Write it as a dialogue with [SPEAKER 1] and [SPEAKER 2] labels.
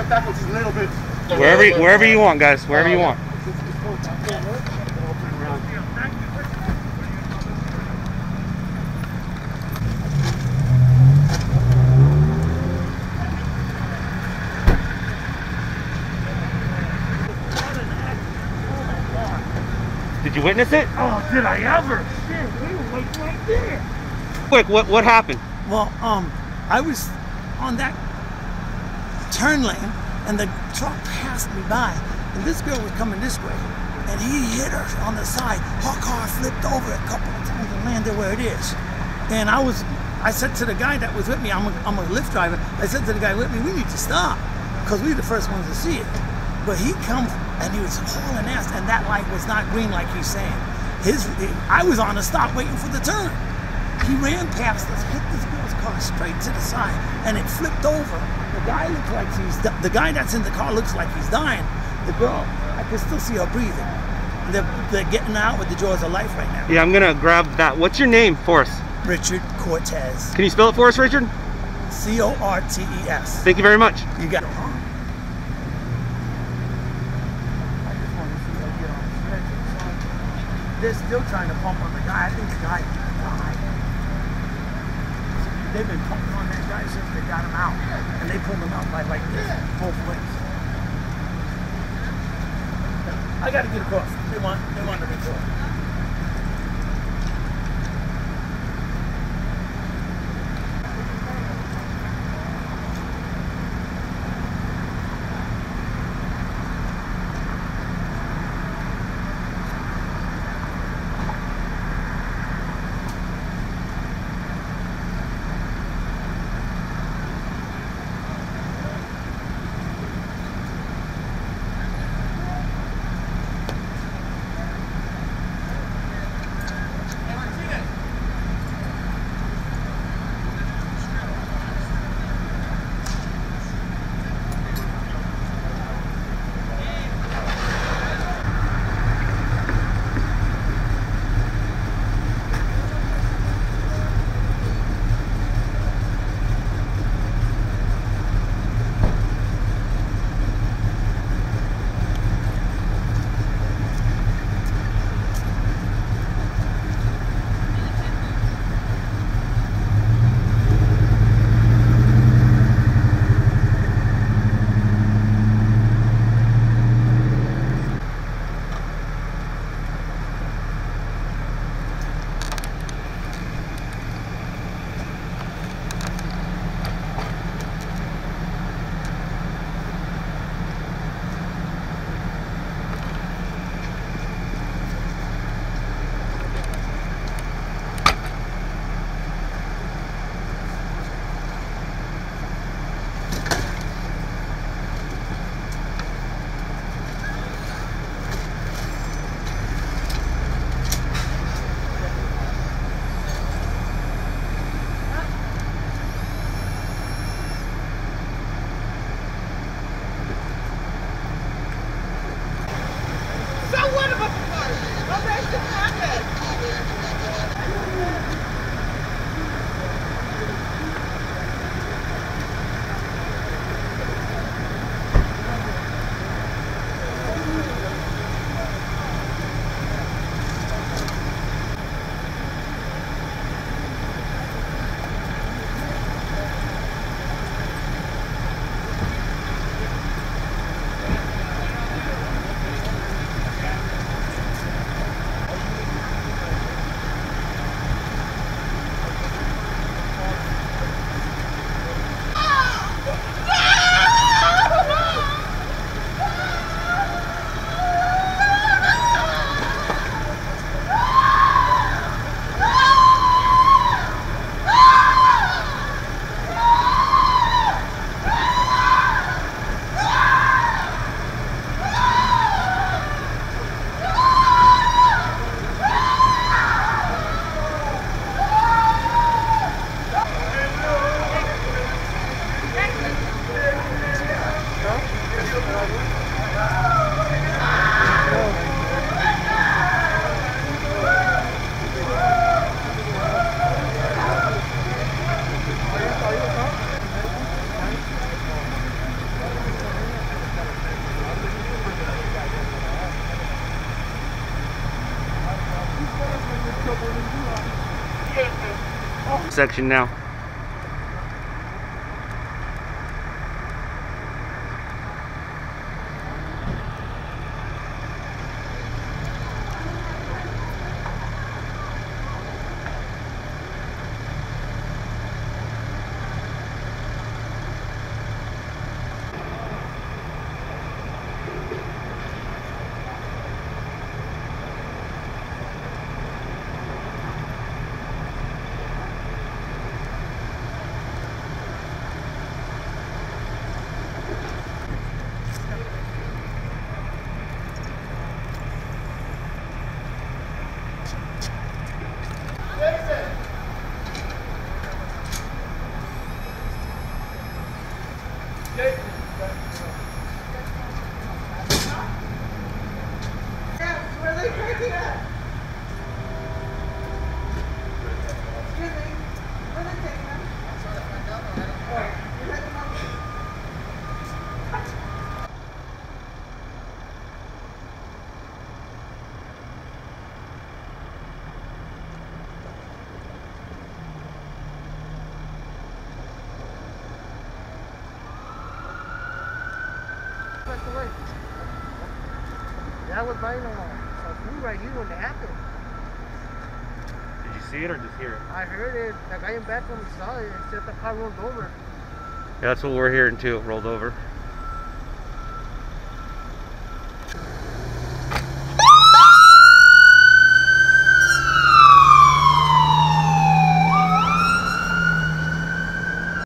[SPEAKER 1] it backwards a little bit.
[SPEAKER 2] Wherever, wherever you want, guys. Wherever you want. Did you witness it?
[SPEAKER 3] Oh, did I ever? Shit, we were like right there.
[SPEAKER 2] Quick, what what happened?
[SPEAKER 3] Well, um, I was on that turn lane, and the truck passed me by, and this girl was coming this way, and he hit her on the side. Her car flipped over a couple of times and landed where it is. And I was, I said to the guy that was with me, I'm a, I'm a Lyft driver. I said to the guy with me, we need to stop, because we were the first ones to see it. But he come and he was hauling ass, and that light was not green like he's saying. His, I was on a stop waiting for the turn. He ran past us, hit this girl's car straight to the side, and it flipped over. The guy looks like he's di- the guy that's in the car looks like he's dying. The girl, I can still see her breathing. They're, they're getting out with the jaws of life right now.
[SPEAKER 2] Yeah, I'm gonna grab that. What's your name for us?
[SPEAKER 3] Richard Cortes,
[SPEAKER 2] Can you spell it for us, Richard?
[SPEAKER 3] C O R T E S.
[SPEAKER 2] Thank you very much.
[SPEAKER 3] You got it. I just want to see her get on the stretcher. So They're still trying to pump on the guy. I think the guy died. They've been pumping on that guy since they got him out. And they pulled him out by like this, both ways. I gotta get across. They want they want to record.
[SPEAKER 2] Intersection now.
[SPEAKER 1] Where are they taking us? Excuse me, where are they taking us? Oh, you're heading up-
[SPEAKER 4] That's the way. That was buying a some food right here when it happened.
[SPEAKER 2] Did you see it or just hear it?
[SPEAKER 4] I heard it. The guy in back when we saw it, it said the car rolled over.
[SPEAKER 2] Yeah, that's what we're hearing too. It rolled over.